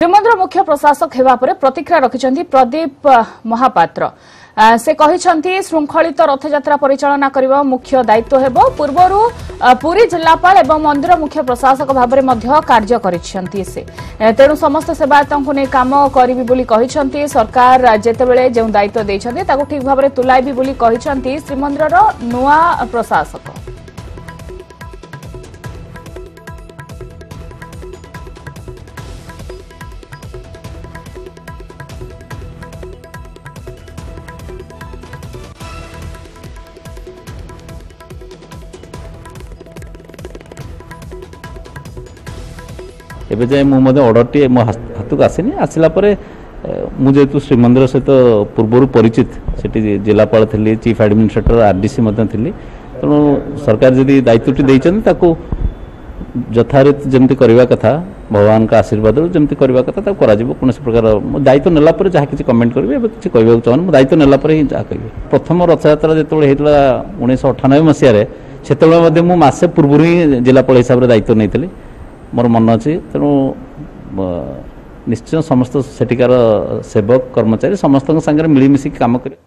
ଶ୍ରୀମନ୍ଦିର ମୁଖ୍ୟ ପ୍ରଶାସକ ହେବା ପରେ ପ୍ରତିକ୍ରିୟା ରଖିଛନ୍ତି ପ୍ରଦୀପ ମହାପାତ୍ର। ସେ କହିଛନ୍ତି ଶୃଙ୍ଖଳିତ ରଥଯାତ୍ରା ପରିଚାଳନା କରିବା ମୁଖ୍ୟ ଦାୟିତ୍ୱ ହେବ। ପୂର୍ବରୁ ପୁରୀ ଜିଲ୍ଲାପାଳ ଏବଂ ମନ୍ଦିର ମୁଖ୍ୟ ପ୍ରଶାସକ ଭାବରେ ମଧ୍ୟ କାର୍ଯ୍ୟ କରିଛନ୍ତି ସେ। ତେଣୁ ସମସ୍ତ ସେବାୟତଙ୍କୁ ନେଇ କାମ କରିବି ବୋଲି କହିଛନ୍ତି। ସରକାର ଯେତେବେଳେ ଯେଉଁ ଦାୟିତ୍ୱ ଦେଇଛନ୍ତି ତାକୁ ଠିକ୍ ଭାବରେ ତୁଲାଇବି ବୋଲି କହିଛନ୍ତି ଶ୍ରୀମନ୍ଦିରର ନୂଆ ପ୍ରଶାସକ। ଏବେ ଯାଏ ମୁଁ ମଧ୍ୟ ଅର୍ଡ଼ରଟି ମୋ ହାତ- ହାତକୁ ଆସିନି। ଆସିଲା ପରେ ଏ, ମୁଁ ଯେହେତୁ ଶ୍ରୀମନ୍ଦିର ସହିତ ପୂର୍ବରୁ ପରିଚିତ ସେଠି ଜିଲ୍ଲାପାଳ ଥିଲି ଚିଫ୍ ଆଡମିନିଷ୍ଟ୍ରେଟର ଆର୍ଡିସି ମଧ୍ୟ ଥିଲି ତେଣୁ ସରକାର ଯଦି ଦାୟିତ୍ୱଟି ଦେଇଛନ୍ତି ତାକୁ ଯଥାରୀତି ଯେମିତି କରିବା କଥା ଭଗବାନଙ୍କ ଆଶୀର୍ବାଦରୁ ଯେମିତି କରିବା କଥା ତାକୁ କରାଯିବ କୌଣସି ପ୍ରକାର ମୁଁ ଦାୟିତ୍ୱ ନେଲା ପରେ ଯାହା କିଛି କମେଣ୍ଟ କରିବି ଏବେ କିଛି କହିବାକୁ ଚାହୁଁନି। ମୁଁ ଦାୟିତ୍ୱ ନେଲା ପରେ ହିଁ ଯାହା କହିବି। ପ୍ରଥମ ରଥଯାତ୍ରା ଯେତେବେଳେ ହେଇଥିଲା ଉଣେଇଶହ ଅଠାନବେ ମସିହାରେ ସେତେବେଳେ ମଧ୍ୟ ମୁଁ ମାସେ ପୂର୍ବରୁ ହିଁ ଜିଲ୍ଲାପାଳ ହିସାବରେ ଦାୟିତ୍ୱ ନେଇଥିଲି। ମୋର ମନ ଅଛି। ତେଣୁ ନିଶ୍ଚୟ ସମସ୍ତ ସେଠିକାର ସେବକ କର୍ମଚାରୀ ସମସ୍ତଙ୍କ ସାଙ୍ଗରେ ମିଳିମିଶିକି କାମ କରିବେ।